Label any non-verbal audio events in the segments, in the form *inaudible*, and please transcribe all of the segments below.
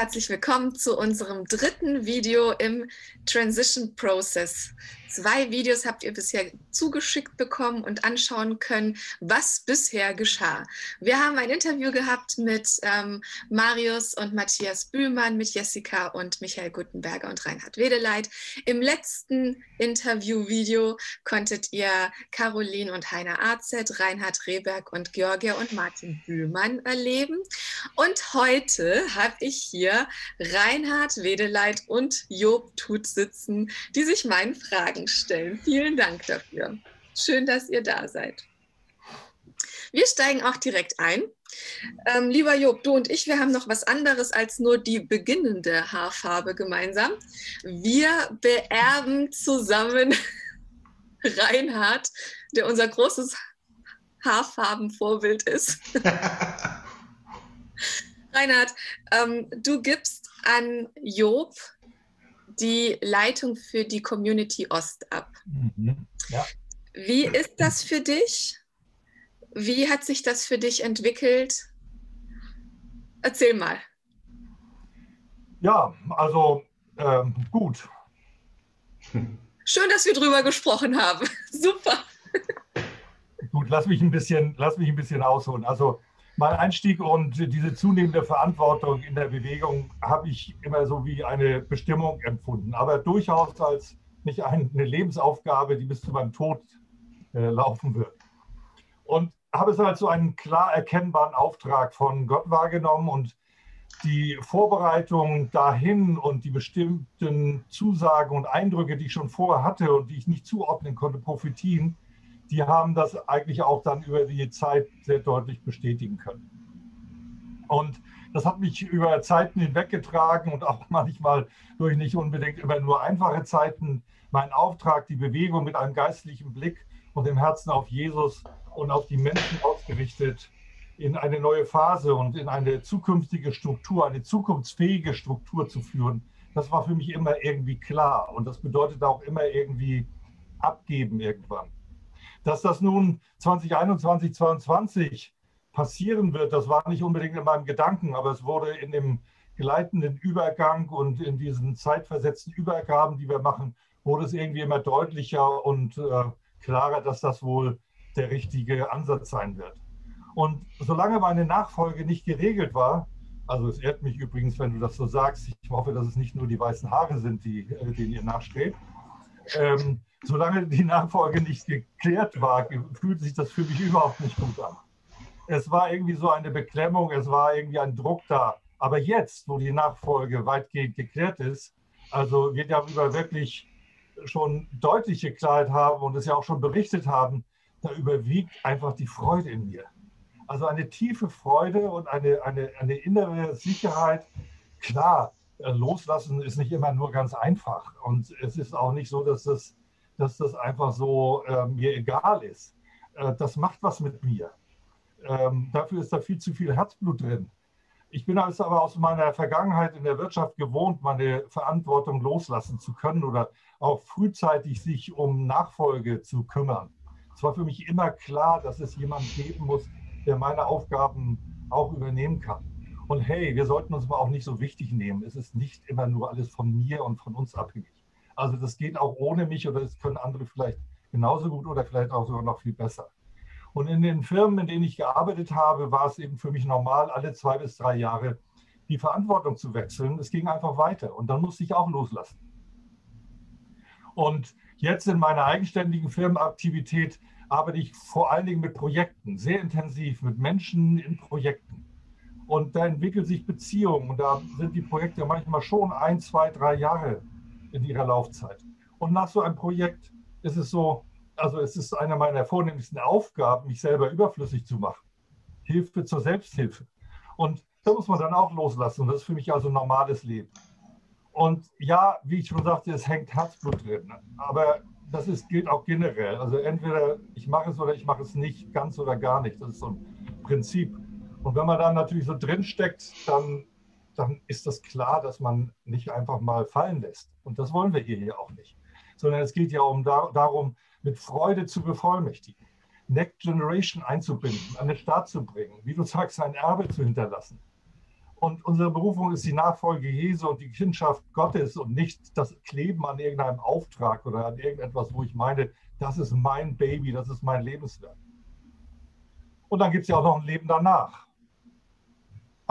herzlich willkommen zu unserem dritten Video im Transition Process. Zwei Videos habt ihr bisher zugeschickt bekommen und anschauen können, was bisher geschah. Wir haben ein Interview gehabt mit ähm, Marius und Matthias Bühlmann, mit Jessica und Michael Guttenberger und Reinhard Wedeleit. Im letzten Interview-Video konntet ihr Caroline und Heiner Arzet, Reinhard Rehberg und Georgia und Martin Bühlmann erleben. Und heute habe ich hier Reinhard Wedeleit und Job Tut sitzen, die sich meinen Fragen Fragen stellen. Vielen Dank dafür. Schön, dass ihr da seid. Wir steigen auch direkt ein. Ähm, lieber Job, du und ich, wir haben noch was anderes als nur die beginnende Haarfarbe gemeinsam. Wir beerben zusammen *laughs* Reinhard, der unser großes Haarfarbenvorbild ist. *laughs* Reinhard, ähm, du gibst an Job die Leitung für die Community Ost ab. Mhm. Ja. Wie ist das für dich? Wie hat sich das für dich entwickelt? Erzähl mal. Ja, also ähm, gut. Schön, dass wir drüber gesprochen haben. *laughs* Super. Gut, lass mich ein bisschen, lass mich ein bisschen ausholen. Also mein Einstieg und diese zunehmende Verantwortung in der Bewegung habe ich immer so wie eine Bestimmung empfunden, aber durchaus als nicht eine Lebensaufgabe, die bis zu meinem Tod äh, laufen wird. Und habe es als so einen klar erkennbaren Auftrag von Gott wahrgenommen und die Vorbereitung dahin und die bestimmten Zusagen und Eindrücke, die ich schon vorher hatte und die ich nicht zuordnen konnte, Prophetien, die haben das eigentlich auch dann über die Zeit sehr deutlich bestätigen können. Und das hat mich über Zeiten hinweggetragen und auch *laughs* manchmal durch nicht unbedingt immer nur einfache Zeiten. Mein Auftrag, die Bewegung mit einem geistlichen Blick und dem Herzen auf Jesus und auf die Menschen ausgerichtet, in eine neue Phase und in eine zukünftige Struktur, eine zukunftsfähige Struktur zu führen, das war für mich immer irgendwie klar. Und das bedeutet auch immer irgendwie abgeben irgendwann. Dass das nun 2021, 2022 passieren wird, das war nicht unbedingt in meinem Gedanken, aber es wurde in dem gleitenden Übergang und in diesen zeitversetzten Übergaben, die wir machen, wurde es irgendwie immer deutlicher und äh, klarer, dass das wohl der richtige Ansatz sein wird. Und solange meine Nachfolge nicht geregelt war, also es ehrt mich übrigens, wenn du das so sagst, ich hoffe, dass es nicht nur die weißen Haare sind, die, äh, denen ihr nachstrebt, ähm, solange die Nachfolge nicht geklärt war, fühlt sich das für mich überhaupt nicht gut an. Es war irgendwie so eine Beklemmung, es war irgendwie ein Druck da. Aber jetzt, wo die Nachfolge weitgehend geklärt ist, also wir darüber wirklich schon deutliche Klarheit haben und es ja auch schon berichtet haben, da überwiegt einfach die Freude in mir. Also eine tiefe Freude und eine, eine, eine innere Sicherheit. Klar, loslassen ist nicht immer nur ganz einfach. Und es ist auch nicht so, dass das dass das einfach so äh, mir egal ist. Äh, das macht was mit mir. Ähm, dafür ist da viel zu viel Herzblut drin. Ich bin es aber aus meiner Vergangenheit in der Wirtschaft gewohnt, meine Verantwortung loslassen zu können oder auch frühzeitig sich um Nachfolge zu kümmern. Es war für mich immer klar, dass es jemanden geben muss, der meine Aufgaben auch übernehmen kann. Und hey, wir sollten uns aber auch nicht so wichtig nehmen. Es ist nicht immer nur alles von mir und von uns abhängig. Also das geht auch ohne mich oder das können andere vielleicht genauso gut oder vielleicht auch sogar noch viel besser. Und in den Firmen, in denen ich gearbeitet habe, war es eben für mich normal, alle zwei bis drei Jahre die Verantwortung zu wechseln. Es ging einfach weiter und dann musste ich auch loslassen. Und jetzt in meiner eigenständigen Firmenaktivität arbeite ich vor allen Dingen mit Projekten, sehr intensiv mit Menschen in Projekten. Und da entwickeln sich Beziehungen und da sind die Projekte manchmal schon ein, zwei, drei Jahre in ihrer Laufzeit. Und nach so einem Projekt ist es so, also es ist eine meiner vornehmlichsten Aufgaben, mich selber überflüssig zu machen. Hilfe zur Selbsthilfe. Und da muss man dann auch loslassen. Das ist für mich also ein normales Leben. Und ja, wie ich schon sagte, es hängt Herzblut drin. Aber das ist, gilt auch generell. Also entweder ich mache es oder ich mache es nicht, ganz oder gar nicht. Das ist so ein Prinzip. Und wenn man dann natürlich so drinsteckt, dann dann ist das klar, dass man nicht einfach mal fallen lässt. Und das wollen wir hier auch nicht. Sondern es geht ja um darum, mit Freude zu bevollmächtigen, Next Generation einzubinden, an den Start zu bringen, wie du sagst, ein Erbe zu hinterlassen. Und unsere Berufung ist die Nachfolge Jesu und die Kindschaft Gottes und nicht das Kleben an irgendeinem Auftrag oder an irgendetwas, wo ich meine, das ist mein Baby, das ist mein Lebenswerk. Und dann gibt es ja auch noch ein Leben danach.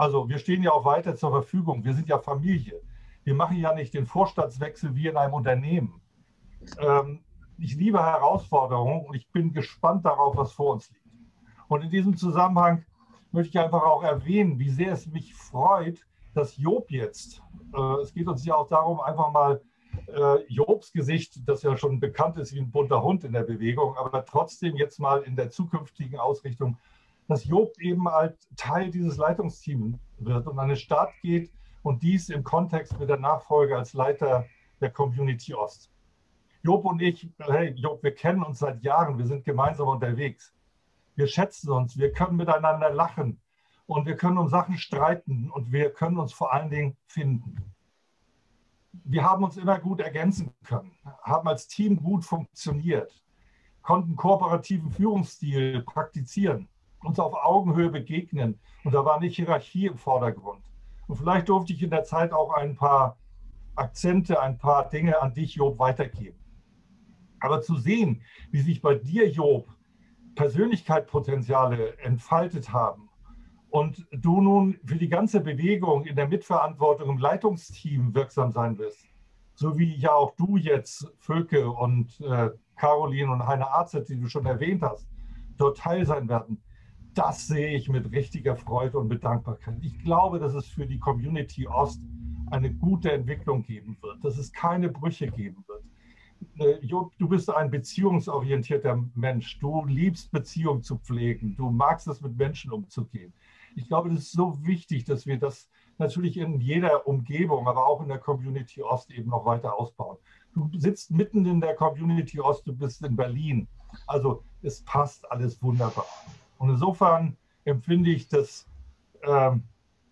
Also wir stehen ja auch weiter zur Verfügung. Wir sind ja Familie. Wir machen ja nicht den Vorstandswechsel wie in einem Unternehmen. Ähm, ich liebe Herausforderungen und ich bin gespannt darauf, was vor uns liegt. Und in diesem Zusammenhang möchte ich einfach auch erwähnen, wie sehr es mich freut, dass Job jetzt, äh, es geht uns ja auch darum, einfach mal äh, Jobs Gesicht, das ja schon bekannt ist wie ein bunter Hund in der Bewegung, aber trotzdem jetzt mal in der zukünftigen Ausrichtung, dass Job eben als Teil dieses Leitungsteams wird und an den Start geht und dies im Kontext mit der Nachfolge als Leiter der Community Ost. Job und ich, hey Job, wir kennen uns seit Jahren, wir sind gemeinsam unterwegs. Wir schätzen uns, wir können miteinander lachen und wir können um Sachen streiten und wir können uns vor allen Dingen finden wir haben uns immer gut ergänzen können, haben als Team gut funktioniert, konnten kooperativen Führungsstil praktizieren, uns auf Augenhöhe begegnen und da war nicht Hierarchie im Vordergrund. Und vielleicht durfte ich in der Zeit auch ein paar Akzente, ein paar Dinge an dich, Job, weitergeben. Aber zu sehen, wie sich bei dir, Job, Persönlichkeitspotenziale entfaltet haben und du nun für die ganze Bewegung in der Mitverantwortung im Leitungsteam wirksam sein wirst, so wie ja auch du jetzt, Völke und äh, Caroline und Heine Arzet, die du schon erwähnt hast, dort teil sein werden, das sehe ich mit richtiger Freude und mit Dankbarkeit. Ich glaube, dass es für die Community Ost eine gute Entwicklung geben wird, dass es keine Brüche geben wird. Äh, du bist ein beziehungsorientierter Mensch. Du liebst Beziehungen zu pflegen. Du magst es, mit Menschen umzugehen. Ich glaube, das ist so wichtig, dass wir das natürlich in jeder Umgebung, aber auch in der Community Ost eben noch weiter ausbauen. Du sitzt mitten in der Community Ost, du bist in Berlin. Also es passt alles wunderbar. Und insofern empfinde ich das, äh,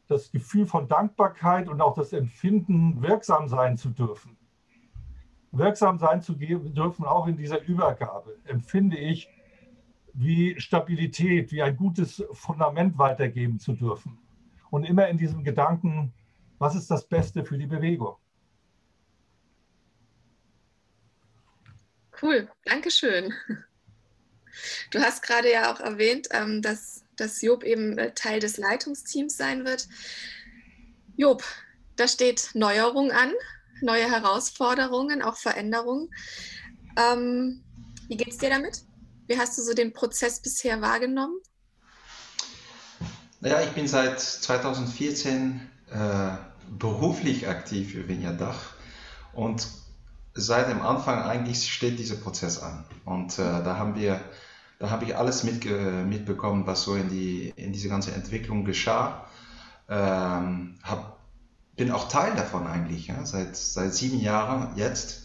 das Gefühl von Dankbarkeit und auch das Empfinden, wirksam sein zu dürfen. Wirksam sein zu dürfen, auch in dieser Übergabe, empfinde ich wie Stabilität, wie ein gutes Fundament weitergeben zu dürfen. Und immer in diesem Gedanken, was ist das Beste für die Bewegung? Cool, danke schön. Du hast gerade ja auch erwähnt, ähm, dass, dass Job eben äh, Teil des Leitungsteams sein wird. Job, da steht Neuerung an, neue Herausforderungen, auch Veränderungen. Ähm, wie geht es dir damit? Wie hast du so den Prozess bisher wahrgenommen? Naja, ich bin seit 2014 äh, beruflich aktiv für Vineyard Dach und seit dem Anfang eigentlich steht dieser Prozess an. Und äh, da haben wir, da habe ich alles mitge mitbekommen, was so in, die, in diese ganze Entwicklung geschah. Ähm, hab, bin auch Teil davon eigentlich, ja, seit, seit sieben Jahren jetzt.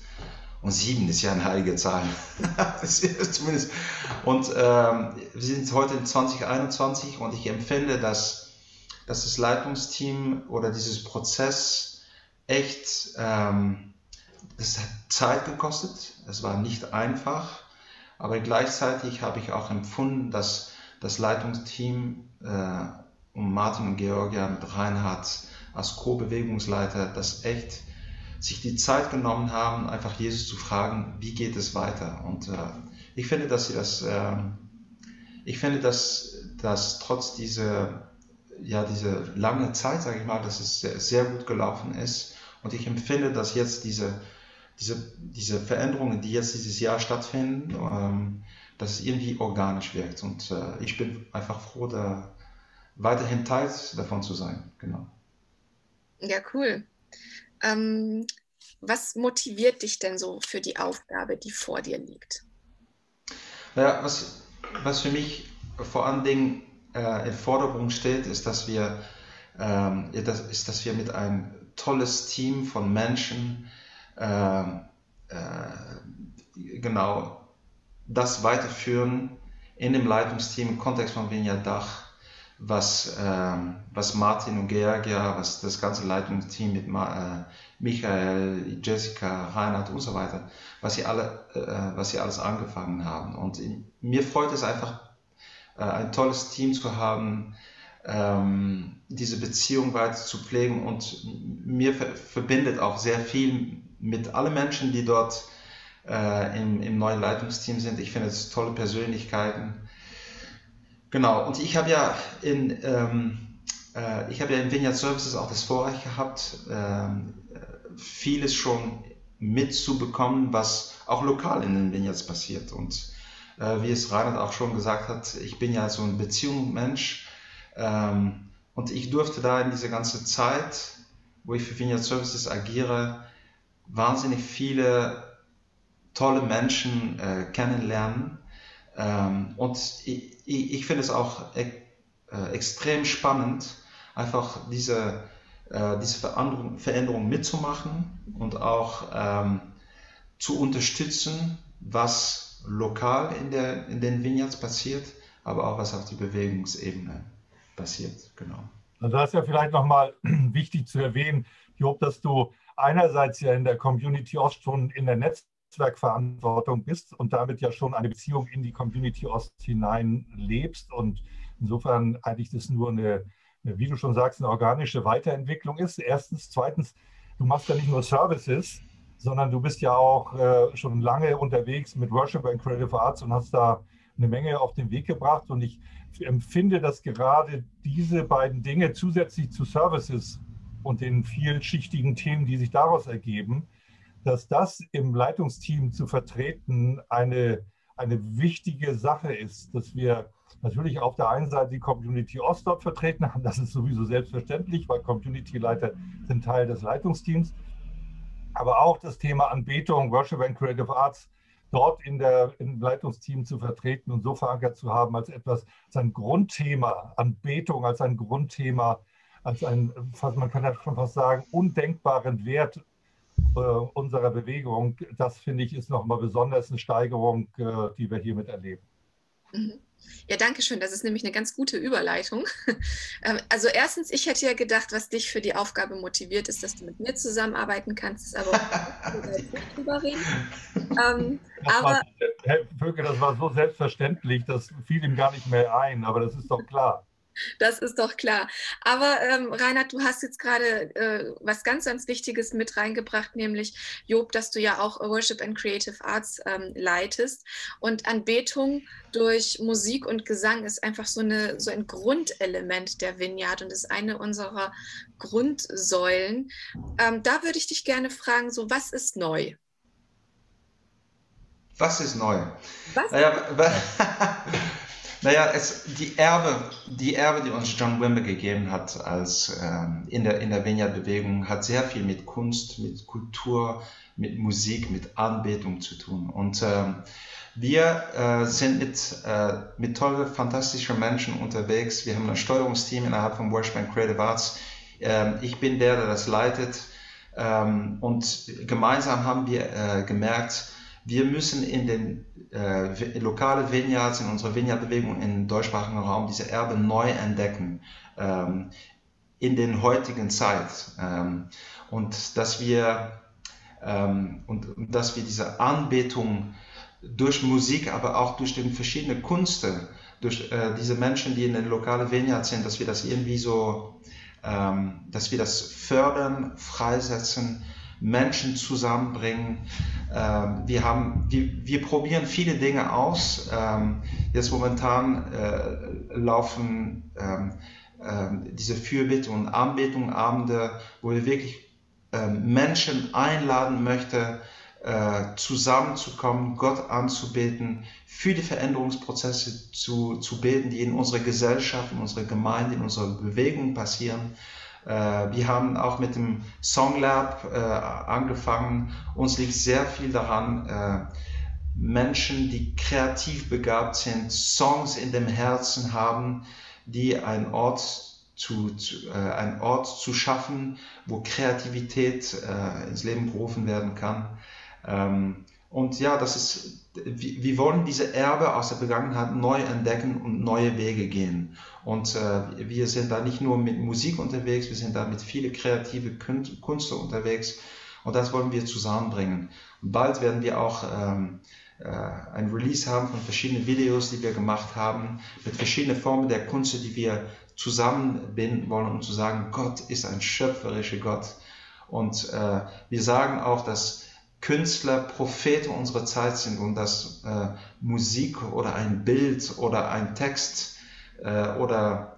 Und sieben ist ja eine heilige Zahl. *laughs* zumindest. Und ähm, wir sind heute in 2021 und ich empfinde, dass, dass das Leitungsteam oder dieses Prozess echt, ähm, das hat Zeit gekostet. Es war nicht einfach. Aber gleichzeitig habe ich auch empfunden, dass das Leitungsteam äh, um Martin und Georgia mit Reinhard als Co-Bewegungsleiter das echt sich die Zeit genommen haben, einfach Jesus zu fragen, wie geht es weiter? Und äh, ich finde, dass sie das, äh, ich finde, dass, dass trotz dieser, ja, diese lange Zeit, sage ich mal, dass es sehr, sehr gut gelaufen ist. Und ich empfinde, dass jetzt diese, diese, diese Veränderungen, die jetzt dieses Jahr stattfinden, ähm, dass es irgendwie organisch wirkt. Und äh, ich bin einfach froh, da weiterhin Teil davon zu sein. Genau. Ja, cool. Ähm, was motiviert dich denn so für die Aufgabe, die vor dir liegt? Ja, was, was für mich vor allen Dingen äh, in Forderung steht, ist, dass wir, ähm, das, ist, dass wir mit einem tolles Team von Menschen äh, äh, genau das weiterführen in dem Leitungsteam im Kontext von Vineyard Dach was, äh, was Martin und Georgia, was das ganze Leitungsteam mit Ma äh, Michael, Jessica, Reinhard und so weiter, was sie, alle, äh, was sie alles angefangen haben. Und in, mir freut es einfach, ein tolles Team zu haben, ähm, diese Beziehung weiter zu pflegen und mir verbindet auch sehr viel mit allen Menschen, die dort äh, im, im neuen Leitungsteam sind. Ich finde es tolle Persönlichkeiten. Genau, und ich habe ja in, ähm, äh, ich habe ja in Vineyard Services auch das Vorrecht gehabt, äh, vieles schon mitzubekommen, was auch lokal in den Vineyards passiert. Und äh, wie es Reinhard auch schon gesagt hat, ich bin ja so ein Beziehungsmensch ähm, und ich durfte da in dieser ganzen Zeit, wo ich für Vineyard Services agiere, wahnsinnig viele tolle Menschen äh, kennenlernen. Ähm, und ich, ich, finde es auch e äh, extrem spannend, einfach diese, äh, diese Veränderung, Veränderung, mitzumachen und auch ähm, zu unterstützen, was lokal in, der, in den Vineyards passiert, aber auch was auf die Bewegungsebene passiert. Genau. Also das ist ja vielleicht nochmal *clears throat* wichtig zu erwähnen, Job, dass du einerseits ja in der Community Ost schon in der Netzwerkverantwortung bist und damit ja schon eine Beziehung in die Community Ost hinein lebst und insofern eigentlich das nur eine, wie du schon sagst, eine organische Weiterentwicklung ist. Erstens. Zweitens, du machst ja nicht nur Services, sondern du bist ja auch äh, schon lange unterwegs mit Worship and Creative Arts und hast da eine Menge auf den Weg gebracht. Und ich empfinde, dass gerade diese beiden Dinge zusätzlich zu Services und den vielschichtigen Themen, die sich daraus ergeben, dass das im Leitungsteam zu vertreten eine, eine wichtige Sache ist, dass wir natürlich auf der einen Seite die Community Ost dort vertreten haben, das ist sowieso selbstverständlich, weil Community-Leiter sind Teil des Leitungsteams, aber auch das Thema Anbetung, Worship and Creative Arts dort in der, im Leitungsteam zu vertreten und so verankert zu haben als etwas, als ein Grundthema, Anbetung als ein Grundthema als einen, fast, man kann ja schon fast sagen, undenkbaren Wert äh, unserer Bewegung. Das finde ich ist nochmal besonders eine Steigerung, äh, die wir hiermit erleben. Mhm. Ja, danke schön. Das ist nämlich eine ganz gute Überleitung. *laughs* Ähm, also erstens, ich hätte ja gedacht, was dich für die Aufgabe motiviert, ist, dass du mit mir zusammenarbeiten kannst, aber nicht drüber reden. Ähm, aber war, Herr Vöge, das war so selbstverständlich, das fiel ihm gar nicht mehr ein, aber das ist doch klar. Das ist doch klar. Aber ähm, Reinhard, du hast jetzt gerade äh, was ganz, ganz Wichtiges mit reingebracht, nämlich Job, dass du ja auch Worship and Creative Arts ähm, leitest. Und Anbetung durch Musik und Gesang ist einfach so, eine, so ein Grundelement der Vineyard und ist eine unserer Grundsäulen. Ähm, da würde ich dich gerne fragen, so was ist neu? Was ist neu? Was? Naja, *laughs* *laughs* Naja, es, die, Erbe, die Erbe, die uns John Wimber gegeben hat als, ähm, in der, in der Vineyard-Bewegung, hat sehr viel mit Kunst, mit Kultur, mit Musik, mit Anbetung zu tun. Und ähm, wir äh, sind mit, äh, mit tollen, fantastischen Menschen unterwegs. Wir haben ein Steuerungsteam innerhalb von Worship and Creative Arts. Ähm, ich bin der, der das leitet. Ähm, und gemeinsam haben wir äh, gemerkt, wir müssen in den äh, lokale Vineyards, in unserer Vineyard-Bewegung im deutschsprachigen Raum diese Erbe neu entdecken ähm, in den heutigen Zeit. Ähm, und dass wir ähm, und, und, dass wir diese Anbetung durch Musik, aber auch durch den verschiedenen Kunste, durch äh, diese Menschen, die in den lokalen Vineyards sind, dass wir das irgendwie so, ähm, dass wir das fördern, freisetzen, Menschen zusammenbringen. Ähm, wir, haben, wir, wir probieren viele Dinge aus. Ähm, jetzt momentan äh, laufen ähm, äh, diese Fürbitte und Anbetungsabende, wo wir wirklich äh, Menschen einladen möchten, äh, zusammenzukommen, Gott anzubeten, für die Veränderungsprozesse zu, zu beten, die in unserer Gesellschaft, in unserer Gemeinde, in unserer Bewegung passieren. Äh, wir haben auch mit dem Song Lab äh, angefangen. Uns liegt sehr viel daran, äh, Menschen, die kreativ begabt sind, Songs in dem Herzen haben, die ein Ort zu, zu, äh, einen Ort zu schaffen, wo Kreativität äh, ins Leben gerufen werden kann. Ähm, und ja, das ist, wir wollen diese Erbe aus der Vergangenheit neu entdecken und neue Wege gehen. Und äh, wir sind da nicht nur mit Musik unterwegs, wir sind da mit vielen kreative Künstler unterwegs. Und das wollen wir zusammenbringen. Bald werden wir auch ähm, äh, ein Release haben von verschiedenen Videos, die wir gemacht haben, mit verschiedenen Formen der Kunst, die wir zusammenbinden wollen, um zu sagen, Gott ist ein schöpferischer Gott. Und äh, wir sagen auch, dass Künstler Propheten unserer Zeit sind und dass äh, Musik oder ein Bild oder ein Text äh, oder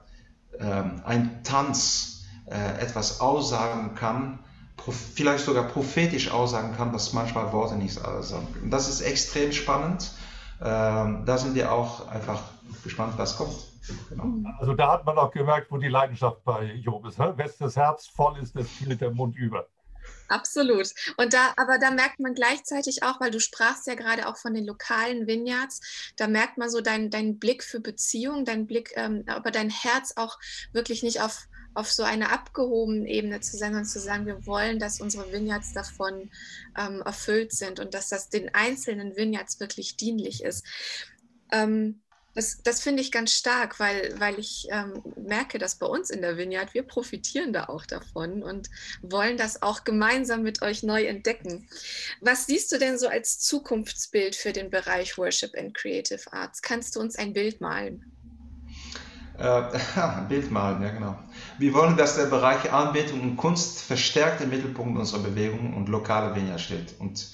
ähm, ein Tanz äh, etwas aussagen kann, vielleicht sogar prophetisch aussagen kann, was manchmal Worte nicht sagen. Und das ist extrem spannend. Ähm, da sind wir auch einfach gespannt, was kommt. Genau. Also da hat man auch gemerkt, wo die Leidenschaft bei Job ist. Wenn das Herz voll ist, das füllt der Mund über. Absolut. Und da, aber da merkt man gleichzeitig auch, weil du sprachst ja gerade auch von den lokalen Vineyards, da merkt man so deinen dein Blick für Beziehung, dein Blick, ähm, aber dein Herz auch wirklich nicht auf, auf so einer abgehobenen Ebene zu sein, sondern zu sagen, wir wollen, dass unsere Vineyards davon ähm, erfüllt sind und dass das den einzelnen Vineyards wirklich dienlich ist. Ähm, das, das finde ich ganz stark, weil, weil ich ähm, merke, dass bei uns in der Vineyard, wir profitieren da auch davon und wollen das auch gemeinsam mit euch neu entdecken. Was siehst du denn so als Zukunftsbild für den Bereich Worship and Creative Arts? Kannst du uns ein Bild malen? Äh, *laughs* Bild malen, ja genau. Wir wollen, dass der Bereich Anbetung und Kunst verstärkt im Mittelpunkt unserer Bewegung und lokale Vineyard steht. Und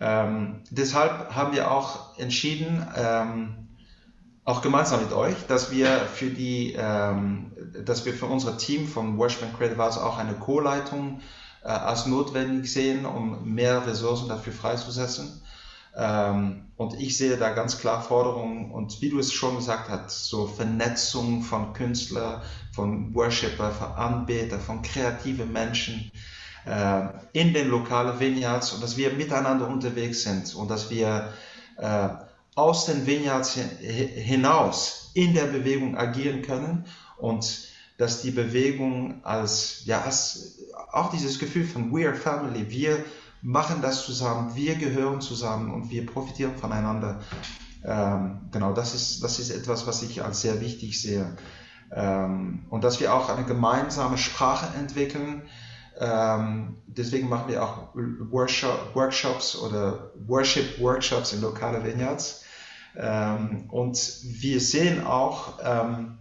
ähm, deshalb haben wir auch entschieden, ähm, auch gemeinsam mit euch, dass wir für die, ähm, dass wir für unser Team von Worship Creative Arts auch eine Co-Leitung äh, als notwendig sehen, um mehr Ressourcen dafür freizusetzen. Ähm, und ich sehe da ganz klar Forderungen und wie du es schon gesagt hast, so Vernetzung von Künstlern, von Worshipper, von Anbeter, von kreativen Menschen äh, in den lokalen Vineyards und dass wir miteinander unterwegs sind und dass wir äh, aus den Vineyards hinaus in der Bewegung agieren können und dass die Bewegung als, ja, als auch dieses Gefühl von We are Family, wir machen das zusammen, wir gehören zusammen und wir profitieren voneinander. Ähm, genau, das ist, das ist etwas, was ich als sehr wichtig sehe. Ähm, und dass wir auch eine gemeinsame Sprache entwickeln. Ähm, deswegen machen wir auch Workshop, Workshops oder Worship-Workshops in lokale Vineyards ähm, und wir sehen auch ähm,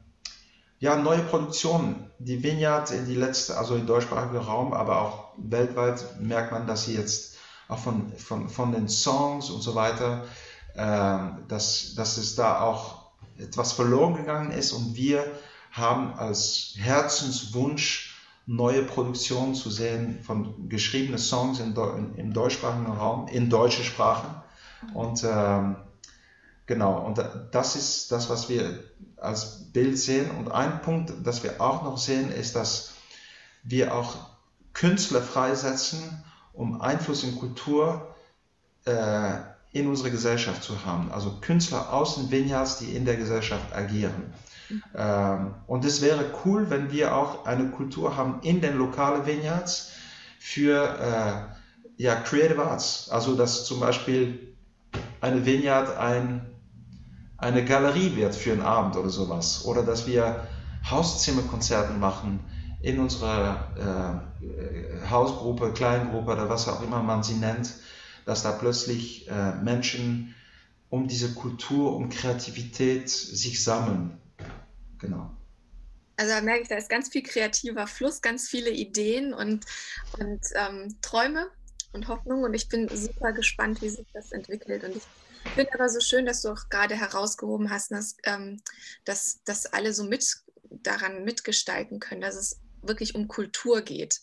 ja, neue Produktionen. Die Vineyard in die letzte, also im deutschsprachigen Raum, aber auch weltweit merkt man, dass sie jetzt auch von, von, von den Songs und so weiter, äh, dass, dass es da auch etwas verloren gegangen ist und wir haben als Herzenswunsch, neue Produktionen zu sehen von geschriebenen Songs in, im deutschsprachigen Raum, in deutscher Sprache. Und ähm, Genau, und das ist das, was wir als Bild sehen. Und ein Punkt, das wir auch noch sehen, ist, dass wir auch Künstler freisetzen, um Einfluss in Kultur äh, in unsere Gesellschaft zu haben. Also Künstler aus den Vineyards, die in der Gesellschaft agieren. Ähm, und es wäre cool, wenn wir auch eine Kultur haben in den lokalen Vineyards für äh, ja, Creative Arts. Also dass zum Beispiel eine Vineyard ein eine Galerie wird für einen Abend oder sowas. Oder dass wir Hauszimmerkonzerte machen in unserer äh, Hausgruppe, Kleingruppe oder was auch immer man sie nennt, dass da plötzlich äh, Menschen um diese Kultur, um Kreativität sich sammeln. Genau. Also da merke ich, da ist ganz viel kreativer Fluss, ganz viele Ideen und, und ähm, Träume und Hoffnung. Und ich bin super gespannt, wie sich das entwickelt. Und ich finde aber so schön, dass du auch gerade herausgehoben hast, dass, ähm, dass, dass alle so mit daran mitgestalten können, dass es wirklich um Kultur geht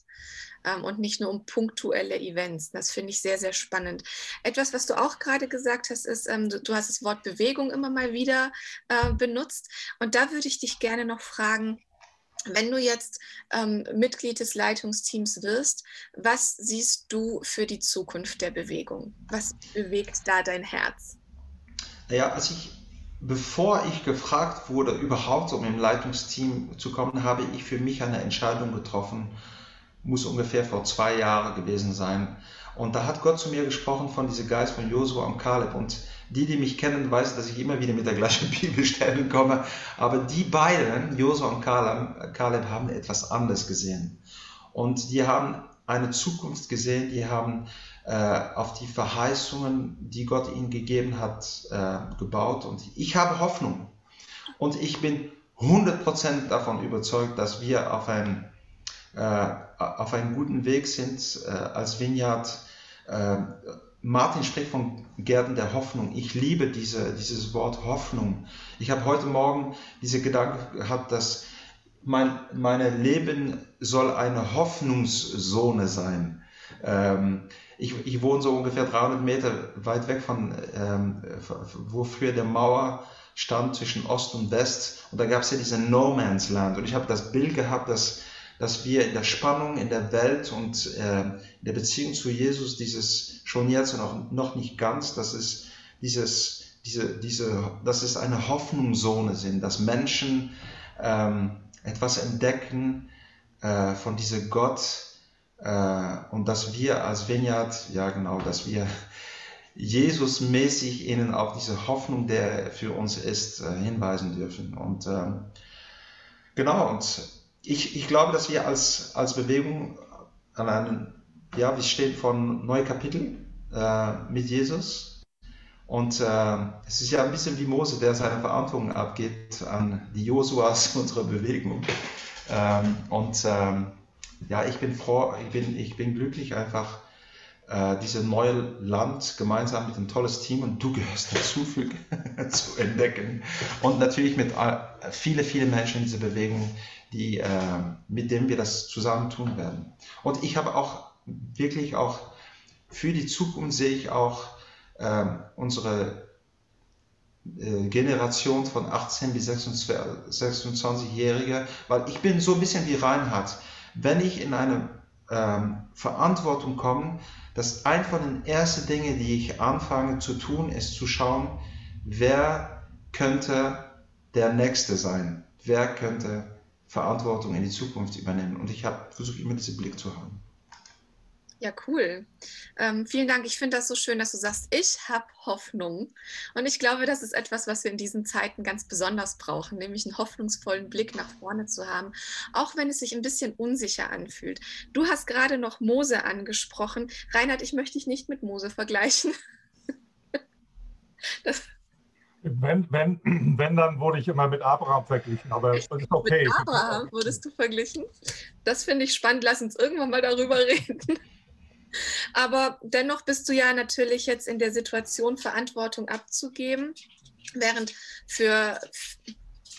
ähm, und nicht nur um punktuelle Events. Das finde ich sehr, sehr spannend. Etwas, was du auch gerade gesagt hast, ist, ähm, du, du, hast das Wort Bewegung immer mal wieder äh, benutzt. Und da würde ich dich gerne noch fragen, wenn du jetzt ähm, Mitglied des Leitungsteams wirst, was siehst du für die Zukunft der Bewegung? Was bewegt da dein Herz? Ja, als ich, bevor ich gefragt wurde, überhaupt um im Leitungsteam zu kommen, habe ich für mich eine Entscheidung getroffen, muss ungefähr vor zwei Jahren gewesen sein. Und da hat Gott zu mir gesprochen von diesem Geist von Josua und Kaleb. Und die, die mich kennen, wissen, dass ich immer wieder mit der gleichen *laughs* Bibelstelle komme. Aber die beiden, Josua und Kaleb, haben etwas anderes gesehen. Und die haben eine Zukunft gesehen, die haben äh, auf die Verheißungen, die Gott ihnen gegeben hat, äh, gebaut. Und ich habe Hoffnung. Und ich bin 100% davon überzeugt, dass wir auf, ein, äh, auf einem guten Weg sind äh, als Vineyard. Äh, Martin spricht von Gärten der Hoffnung. Ich liebe diese, dieses Wort Hoffnung. Ich habe heute Morgen diese Gedanke gehabt, dass mein meine Leben soll eine Hoffnungszone sein. Ähm, ich, ich, wohne so ungefähr 300 Meter weit weg von, ähm, wo früher der Mauer stand zwischen Ost und West. Und da gab es ja diese No Man's Land. Und ich habe das Bild gehabt, dass, dass wir in der Spannung in der Welt und äh, in der Beziehung zu Jesus dieses schon jetzt und auch noch nicht ganz, dass es dieses, diese, diese, dass es eine Hoffnungszone sind, dass Menschen ähm, etwas entdecken äh, von diesem Gott äh, und dass wir als Vineyard, ja genau, dass wir Jesus-mäßig ihnen auf diese Hoffnung, der für uns ist, äh, hinweisen dürfen. Und ähm, genau, und ich, ich glaube, dass wir als, als Bewegung an einem, ja, wir stehen von neue Kapitel äh, mit Jesus. Und äh, es ist ja ein bisschen wie Mose, der seine Verantwortung abgibt an die Josuas *laughs* unserer Bewegung. Ähm, und ähm, ja, ich bin froh, ich bin, ich bin glücklich einfach, äh, dieses neue Land gemeinsam mit einem tolles Team und du gehörst dazu für, *laughs* zu entdecken. Und natürlich mit äh, viele, viele Menschen in dieser Bewegung, die, äh, mit denen wir das zusammen tun werden. Und ich habe auch wirklich auch für die Zukunft sehe ich auch äh, unsere äh, Generation von 18 bis 26-Jährige, weil ich bin so ein bisschen wie Reinhard. Wenn ich in eine ähm, Verantwortung komme, dass ein von den ersten Dingen, die ich anfange zu tun, ist zu schauen, wer könnte der Nächste sein? Wer könnte Verantwortung in die Zukunft übernehmen? Und ich habe versucht, immer diesen Blick zu haben. Ja, cool. Ähm, vielen Dank. Ich finde das so schön, dass du sagst, ich habe Hoffnung. Und ich glaube, das ist etwas, was wir in diesen Zeiten ganz besonders brauchen, nämlich einen hoffnungsvollen Blick nach vorne zu haben, auch wenn es sich ein bisschen unsicher anfühlt. Du hast gerade noch Mose angesprochen. Reinhard, ich möchte dich nicht mit Mose vergleichen. *laughs* wenn, wenn, wenn, dann wurde ich immer mit Abraham verglichen, aber das ist okay. Mit Abraham wurdest du verglichen? Das finde ich spannend. Lass uns irgendwann mal darüber reden. Aber dennoch bist du ja natürlich jetzt in der Situation, Verantwortung abzugeben, während für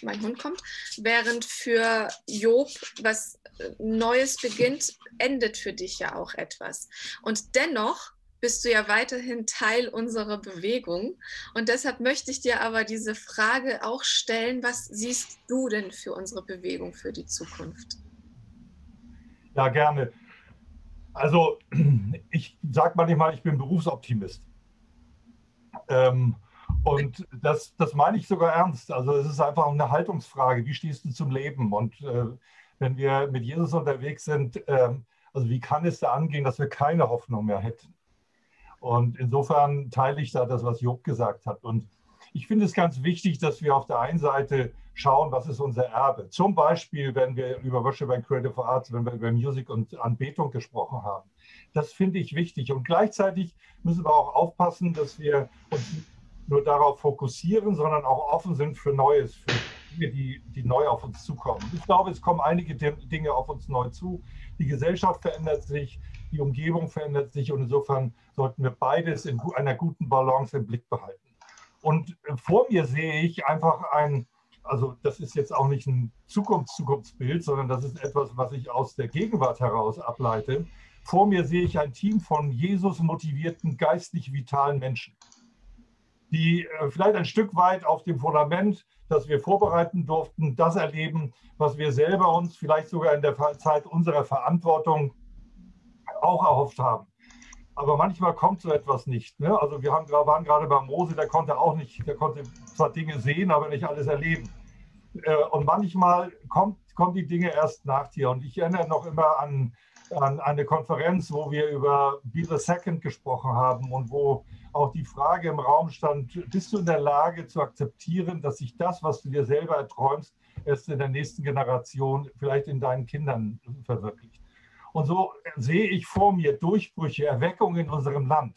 mein Hund kommt, während für Job was Neues beginnt, endet für dich ja auch etwas. Und dennoch bist du ja weiterhin Teil unserer Bewegung. Und deshalb möchte ich dir aber diese Frage auch stellen, was siehst du denn für unsere Bewegung für die Zukunft? Ja, gerne. Also *clears throat* ich sage manchmal, ich bin Berufsoptimist. Ähm, und das, das meine ich sogar ernst. Also es ist einfach eine Haltungsfrage. Wie stehst du zum Leben? Und äh, wenn wir mit Jesus unterwegs sind, äh, also wie kann es da angehen, dass wir keine Hoffnung mehr hätten? Und insofern teile ich da das, was Job gesagt hat. Und ich finde es ganz wichtig, dass wir auf der einen Seite schauen, was ist unser Erbe. Zum Beispiel, wenn wir über Worship and Creative Arts, wenn wir über Musik und Anbetung gesprochen haben. Das finde ich wichtig. Und gleichzeitig müssen wir auch aufpassen, dass wir uns nur darauf fokussieren, sondern auch offen sind für Neues, für Dinge, die, die neu auf uns zukommen. Ich glaube, es kommen einige Dinge auf uns neu zu. Die Gesellschaft verändert sich, die Umgebung verändert sich und insofern sollten wir beides in einer guten Balance im Blick behalten. Und vor mir sehe ich einfach ein, also das ist jetzt auch nicht ein Zukunfts Zukunftsbild, sondern das ist etwas, was ich aus der Gegenwart heraus ableite. Vor mir sehe ich ein Team von Jesus motivierten, geistlich vitalen Menschen, die äh, vielleicht ein Stück weit auf dem Fundament, das wir vorbereiten durften, das erleben, was wir selber uns vielleicht sogar in der Zeit unserer Verantwortung auch erhofft haben. Aber manchmal kommt so etwas nicht. Ne? Also wir haben, waren gerade bei Mose, der konnte auch nicht, der konnte zwar Dinge sehen, aber nicht alles erleben. Äh, und manchmal kommt, kommen die Dinge erst nach dir. Und ich erinnere noch immer an, an eine Konferenz, wo wir über Be the Second gesprochen haben und wo auch die Frage im Raum stand, bist du in der Lage zu akzeptieren, dass sich das, was du dir selber erträumst, erst in der nächsten Generation, vielleicht in deinen Kindern verwirklicht? Und so sehe ich vor mir Durchbrüche, Erweckung in unserem Land.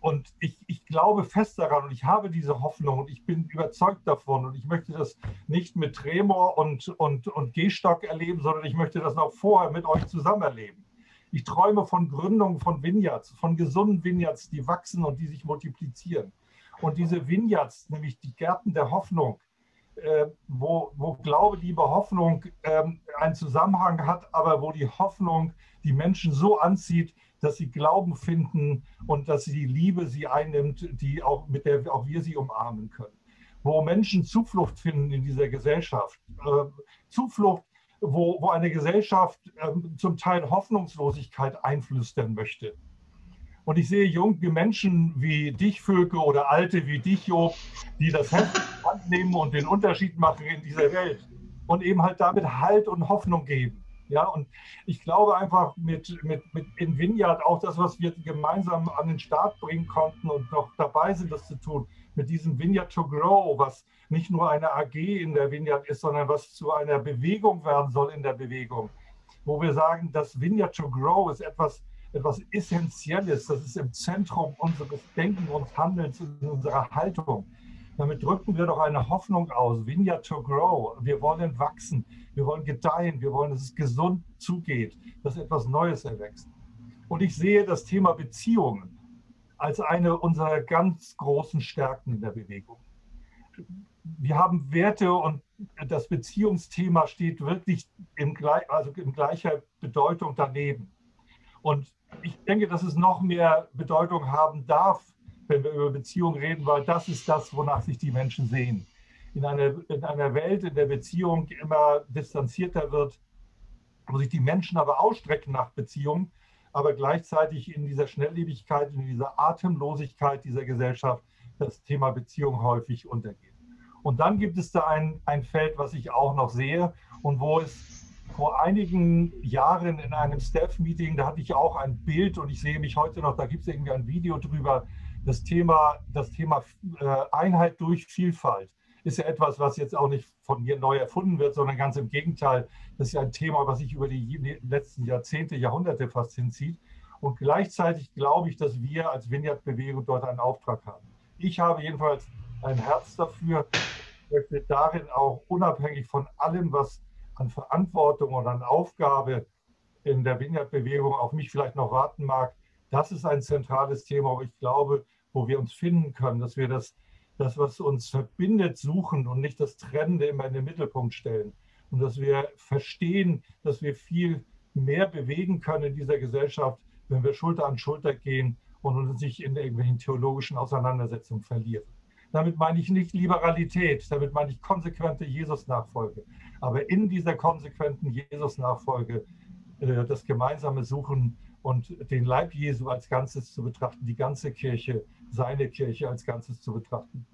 Und ich, ich glaube fest daran und ich habe diese Hoffnung und ich bin überzeugt davon und ich möchte das nicht mit Tremor und, und, und Gehstock erleben, sondern ich möchte das auch vorher mit euch zusammen erleben. Ich träume von Gründungen von Vineyards, von gesunden Vineyards, die wachsen und die sich multiplizieren. Und diese Vineyards, nämlich die Gärten der Hoffnung, wo, wo Glaube, Liebe, Hoffnung äh, einen Zusammenhang hat, aber wo die Hoffnung die Menschen so anzieht, dass sie Glauben finden und dass sie die Liebe sie einnimmt, die auch, mit der auch wir sie umarmen können. Wo Menschen Zuflucht finden in dieser Gesellschaft. Äh, Zuflucht, wo, wo eine Gesellschaft äh, zum Teil Hoffnungslosigkeit einflüstern möchte. Und ich sehe junge Menschen wie dich, Völke, oder Alte wie dich, Job, die das Heft nehmen und den Unterschied machen in dieser Welt. Und eben halt damit Halt und Hoffnung geben. Ja, und ich glaube einfach mit, mit, mit in Vineyard auch das, was wir gemeinsam an den Start bringen konnten und noch dabei sind, das zu tun, mit diesem Vineyard to Grow, was nicht nur eine AG in der Vineyard ist, sondern was zu einer Bewegung werden soll in der Bewegung, wo wir sagen, das Vineyard to Grow ist etwas, etwas Essentielles, das ist im Zentrum unseres Denken und Handelns, unserer Haltung. Damit drücken wir doch eine Hoffnung aus. Vineyard to grow. Wir wollen wachsen. Wir wollen gedeihen. Wir wollen, dass es gesund zugeht, dass etwas Neues erwächst. Und ich sehe das Thema Beziehungen als eine unserer ganz großen Stärken in der Bewegung. Wir haben Werte und das Beziehungsthema steht wirklich in, also in gleicher Bedeutung daneben. Und ich denke, dass es noch mehr Bedeutung haben darf, wenn wir über Beziehungen reden, weil das ist das, wonach sich die Menschen sehen. In einer, in einer Welt, in der Beziehung immer distanzierter wird, wo sich die Menschen aber ausstrecken nach Beziehungen, aber gleichzeitig in dieser Schnelllebigkeit, in dieser Atemlosigkeit dieser Gesellschaft das Thema Beziehung häufig untergeht. Und dann gibt es da ein, ein Feld, was ich auch noch sehe und wo es vor einigen Jahren in einem Staff-Meeting, da hatte ich auch ein Bild und ich sehe mich heute noch, da gibt es irgendwie ein Video drüber, das Thema, das Thema äh, Einheit durch Vielfalt ist ja etwas, was jetzt auch nicht von mir neu erfunden wird, sondern ganz im Gegenteil. Das ist ja ein Thema, was sich über die letzten Jahrzehnte, Jahrhunderte fast hinzieht. Und gleichzeitig glaube ich, dass wir als Vineyard-Bewegung dort einen Auftrag haben. Ich habe jedenfalls ein Herz dafür, möchte darin auch unabhängig von allem, was an Verantwortung und an Aufgabe in der Vineyard-Bewegung auf mich vielleicht noch warten mag, das ist ein zentrales Thema, wo ich glaube, wo wir uns finden können, dass wir das, das, was uns verbindet, suchen und nicht das Trennende immer in den Mittelpunkt stellen. Und dass wir verstehen, dass wir viel mehr bewegen können in dieser Gesellschaft, wenn wir Schulter an Schulter gehen und uns nicht in irgendwelchen theologischen Auseinandersetzungen verlieren. Damit meine ich nicht Liberalität, damit meine ich konsequente Jesus-Nachfolge. Aber in dieser konsequenten Jesus-Nachfolge äh, das gemeinsame Suchen und den Leib Jesu als Ganzes zu betrachten, die ganze Kirche, seine Kirche als Ganzes zu betrachten.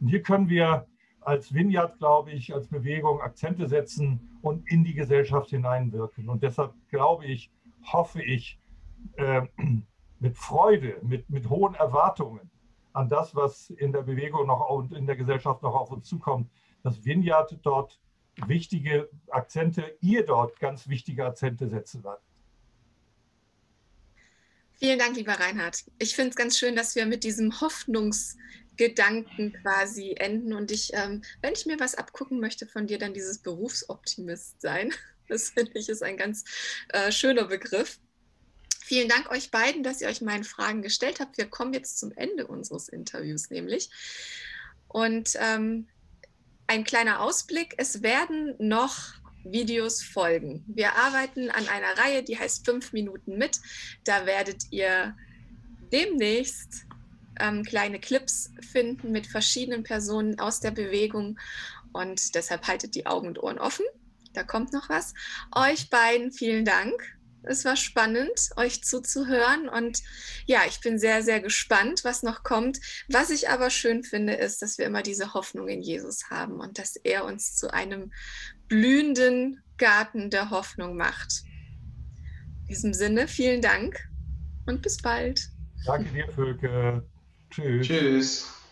Und hier können wir als Vineyard, glaube ich, als Bewegung Akzente setzen und in die Gesellschaft hineinwirken. Und deshalb glaube ich, hoffe ich äh, *clears throat* mit Freude, mit, mit hohen Erwartungen an das, was in der Bewegung noch und in der Gesellschaft noch auf uns zukommt, dass Vineyard dort wichtige Akzente, ihr dort ganz wichtige Akzente setzen werdet. Vielen Dank, lieber Reinhard. Ich finde es ganz schön, dass wir mit diesem Hoffnungsgedanken quasi enden. Und ich, ähm, wenn ich mir was abgucken möchte von dir, dann dieses Berufsoptimist sein. *laughs* Das finde ich ist ein ganz äh, schöner Begriff. Vielen Dank euch beiden, dass ihr euch meine Fragen gestellt habt. Wir kommen jetzt zum Ende unseres Interviews nämlich. Und ähm, ein kleiner Ausblick. Es werden noch Videos folgen. Wir arbeiten an einer Reihe, die heißt fünf Minuten mit. Da werdet ihr demnächst ähm, kleine Clips finden mit verschiedenen Personen aus der Bewegung und deshalb haltet die Augen und Ohren offen. Da kommt noch was. Euch beiden vielen Dank. Es war spannend, euch zuzuhören. Und ja, ich bin sehr, sehr gespannt, was noch kommt. Was ich aber schön finde, ist, dass wir immer diese Hoffnung in Jesus haben und dass er uns zu einem blühenden Garten der Hoffnung macht. In diesem Sinne, vielen Dank und bis bald. Danke dir, Völke. Tschüss. Tschüss.